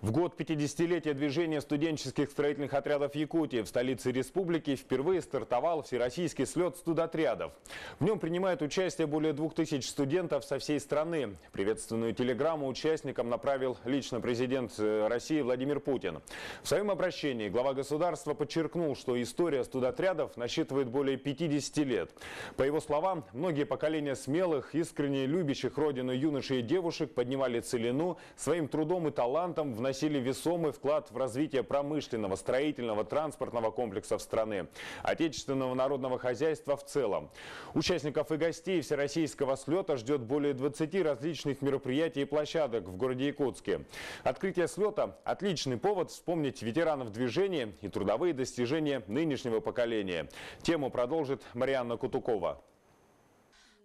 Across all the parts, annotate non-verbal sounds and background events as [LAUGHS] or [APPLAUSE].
В год 50-летия движения студенческих строительных отрядов Якутии в столице республики впервые стартовал всероссийский слет студотрядов. В нем принимают участие более 2000 студентов со всей страны. Приветственную телеграмму участникам направил лично президент э, России Владимир Путин. В своем обращении глава государства подчеркнул, что история студотрядов насчитывает более 50 лет. По его словам, многие поколения смелых, искренне любящих родину юношей и девушек поднимали целину своим трудом и талантом в вносили весомый вклад в развитие промышленного, строительного, транспортного комплексов страны, отечественного народного хозяйства в целом. Участников и гостей Всероссийского слета ждет более 20 различных мероприятий и площадок в городе Якутске. Открытие слета – отличный повод вспомнить ветеранов движения и трудовые достижения нынешнего поколения. Тему продолжит Марианна Кутукова.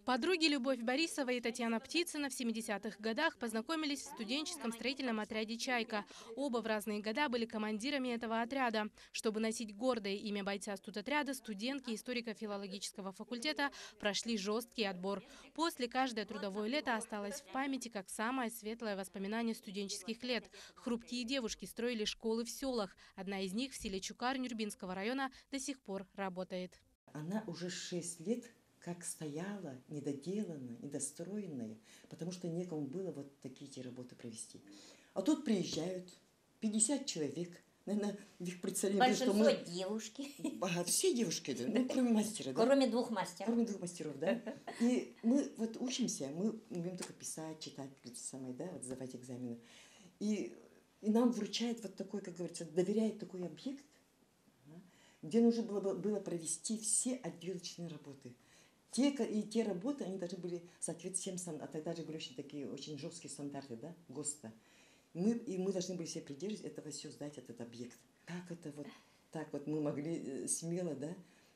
Подруги Любовь Борисова и Татьяна Птицына в 70-х годах познакомились в студенческом строительном отряде «Чайка». Оба в разные года были командирами этого отряда. Чтобы носить гордое имя бойца студотряда, студентки историко-филологического факультета прошли жесткий отбор. После каждое трудовое лето осталось в памяти как самое светлое воспоминание студенческих лет. Хрупкие девушки строили школы в селах. Одна из них в селе Чукар Нюрбинского района до сих пор работает. Она уже 6 лет как стояла, недоделанная, недостроенная, потому что некому было вот такие эти работы провести. А тут приезжают 50 человек, наверное, их представление, что мы... девушки. Ага, все девушки, да, ну, кроме мастера, да? Кроме двух мастеров. Кроме двух мастеров, да. И мы вот учимся, мы умеем только писать, читать, самое, да, вот сдавать экзамены. И, и нам вручает вот такой, как говорится, доверяет такой объект, где нужно было, было провести все отделочные работы – те, и те работы, они должны были соответствовать всем, а тогда же были очень такие очень жесткие стандарты, да, ГОСТа. Мы, и мы должны были все придерживать этого все сдать, этот объект. Как это вот так вот мы могли э, смело, да,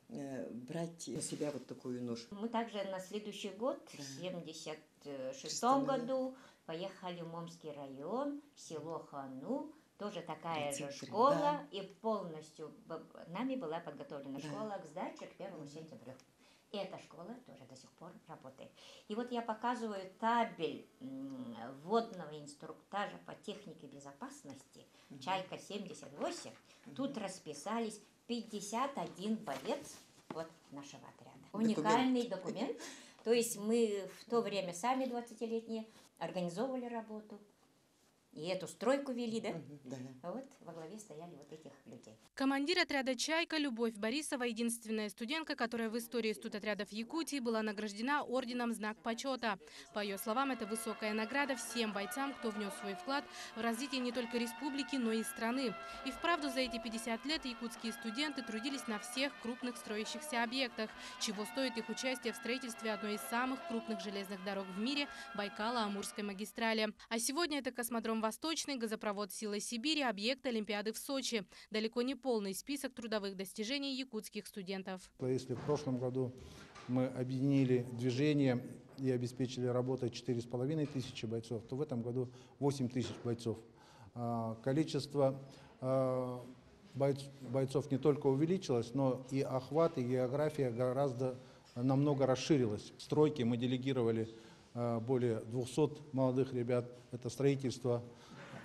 э, брать на себя вот такую нож. Мы также на следующий год, да. в 76 году, поехали в Момский район, село Хану, тоже такая же школа, да. и полностью нами была подготовлена да. школа к сдаче к 1 сентября. И эта школа тоже до сих пор работает. И вот я показываю табель водного инструктажа по технике безопасности «Чайка 78». Тут расписались 51 боец вот нашего отряда. Уникальный документ. [LAUGHS] То есть мы в то время сами 20-летние организовывали работу, и эту стройку вели, да? Да. А вот во главе стояли вот этих людей. Командир отряда «Чайка» Любовь Борисова, единственная студентка, которая в истории студотрядов Якутии была награждена орденом «Знак почета». По ее словам, это высокая награда всем бойцам, кто внес свой вклад в развитие не только республики, но и страны. И вправду за эти 50 лет якутские студенты трудились на всех крупных строящихся объектах, чего стоит их участие в строительстве одной из самых крупных железных дорог в мире – Байкала-Амурской магистрали. А сегодня это космодром Восточный, газопровод «Сила Сибири», объект Олимпиады в Сочи. Далеко не полный список трудовых достижений якутских студентов. Если в прошлом году мы объединили движение и обеспечили работой 4,5 тысячи бойцов, то в этом году 8 тысяч бойцов. А, количество а, бойцов не только увеличилось, но и охват, и география гораздо намного расширилась. Стройки мы делегировали более 200 молодых ребят. Это строительство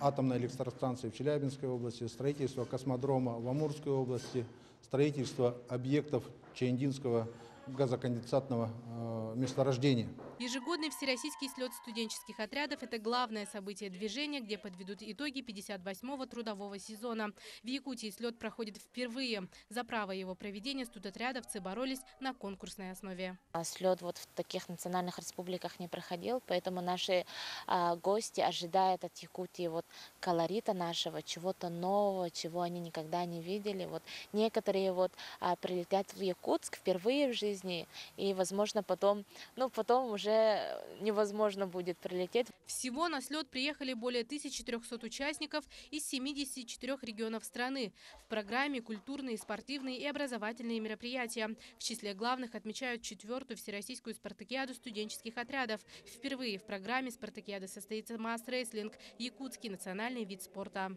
атомной электростанции в Челябинской области, строительство космодрома в Амурской области, строительство объектов Чаиндинского газоконденсатного э, месторождения. Ежегодный всероссийский слет студенческих отрядов – это главное событие движения, где подведут итоги 58-го трудового сезона. В Якутии слет проходит впервые. За право его проведения студотрядовцы боролись на конкурсной основе. А слет вот в таких национальных республиках не проходил, поэтому наши а, гости ожидают от Якутии вот колорита нашего, чего-то нового, чего они никогда не видели. Вот некоторые вот а, прилетят в Якутск впервые в жизни, и, возможно, потом, ну, потом уже уже невозможно будет прилететь. Всего на слет приехали более 1300 участников из 74 регионов страны. В программе культурные, спортивные и образовательные мероприятия. В числе главных отмечают четвертую всероссийскую спартакиаду студенческих отрядов. Впервые в программе спартакиады состоится масс-рестлинг – якутский национальный вид спорта.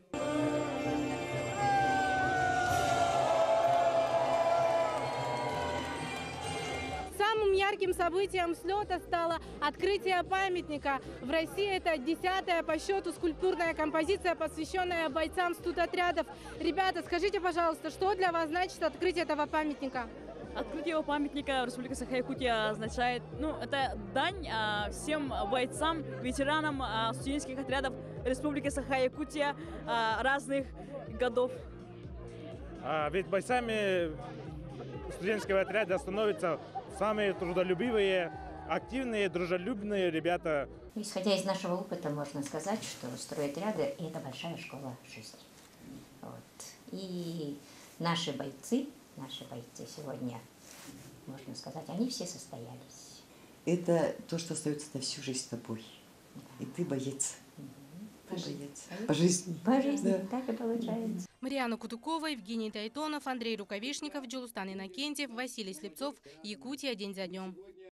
Ярким событием слета стало открытие памятника. В России это десятая по счету скульптурная композиция, посвященная бойцам студотрядов. Ребята, скажите, пожалуйста, что для вас значит открытие этого памятника? Открытие памятника в Республике Саха-Якутия означает, ну, это дань а, всем бойцам, ветеранам а, студенческих отрядов Республики Саха-Якутия а, разных годов. А ведь бойцами студенческого отряда становятся самые трудолюбивые, активные, дружелюбные ребята. Исходя из нашего опыта, можно сказать, что стройотряды – это большая школа жизни. Вот. И наши бойцы, наши бойцы сегодня, можно сказать, они все состоялись. Это то, что остается на всю жизнь с тобой. И ты боец. Ты боец. По жизни. По жизни Да. так и получается. Мариана Кутукова, Евгений Тайтонов, Андрей Рукавишников, Джулустан Иннокентьев, Василий Слепцов. Якутия день за днем.